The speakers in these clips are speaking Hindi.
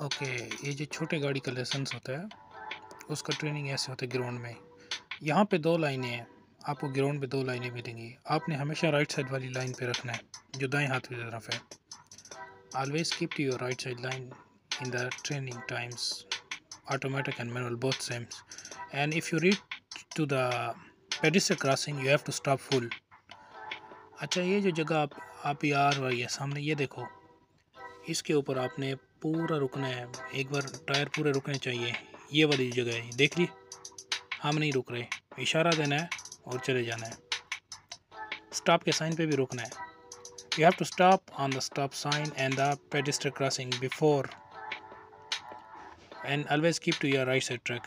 ओके, ये जो छोटे गाड़ी का लाइसेंस होता है, उसका ट्रेनिंग ऐसे होता है ग्राउंड में। यहाँ पे दो लाइनें हैं, आपको ग्राउंड पे दो लाइनें मिलेंगी। आपने हमेशा राइट साइड वाली लाइन पे रखना है, जो दाएँ हाथ की तरफ़ है। Always keep to your right side line in the training times automatic and manual both same and if you read to the pedestrian crossing you have to stop full अच्छा ये जो जगह आप आप ये आ रही है, सामने ये देखो। इसके ऊपर आपने पूरा रुकना है। एक बार टायर पूरे रुकने चाहिए। ये वाली जगह है। देख ली? हम नहीं रुक रहे। इशारा देना है और चले जाना है। स्टॉप के साइन पे भी रुकना है। You have to stop on the stop sign and the pedestrian crossing before and always keep to your right side track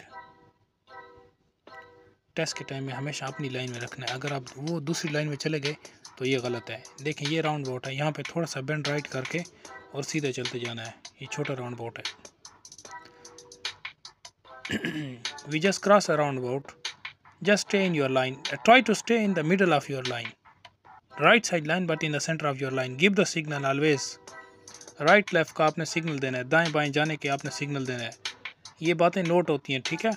test के टाइम में हमेशा अपनी लाइन में रखना है। अगर आप वो दूसरी लाइन में चले गए तो ये गलत है। देखें ये राउंड बोट है। यहाँ पे थोड़ा सा बेंड राइट करके और सीधे चलते जाना है। ये छोटा राउंड बोट है। Just cross a roundabout just stay in your line. Uh, try to stay in the middle of your line. Right side line but in the center of your line. Give the signal always. Right left का आपने सिग्नल देना है। दाएँ बाएँ जाने के आपने सिग्नल देना है। ये बातें नोट होती हैं ठीक है?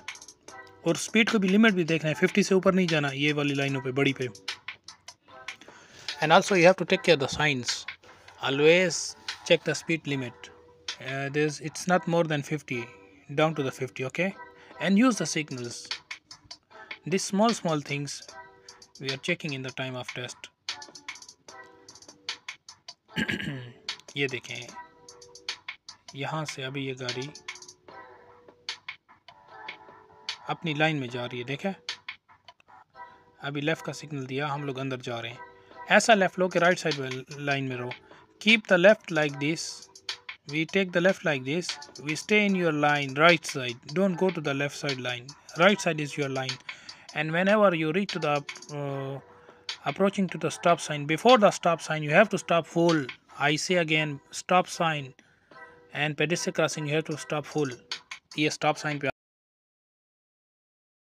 और स्पीड को भी लिमिट भी देखना है। फिफ्टी से ऊपर नहीं जाना, ये वाली लाइनों पर बड़ी पे। And also you have to take care the signs always check the speed limit this it's not more than fifty down to the fifty okay and use the signals this small small things we are checking in the time of test ये देखें। यहाँ से अभी ये गाड़ी अपनी लाइन में जा रही है, देखें। अभी लेफ़्ट का सिग्नल दिया, हम लोग अंदर जा रहे हैं। ऐसा लेफ़्ट लो कि राइट साइड लाइन में रहो। Keep the left like this we take the left like this we stay in your line right side don't go to the left side line right side is your line and whenever you reach to the approaching to the stop sign before the stop sign you have to stop full I say again stop sign and pedestrian crossing you have to stop full ये स्टॉप साइन पे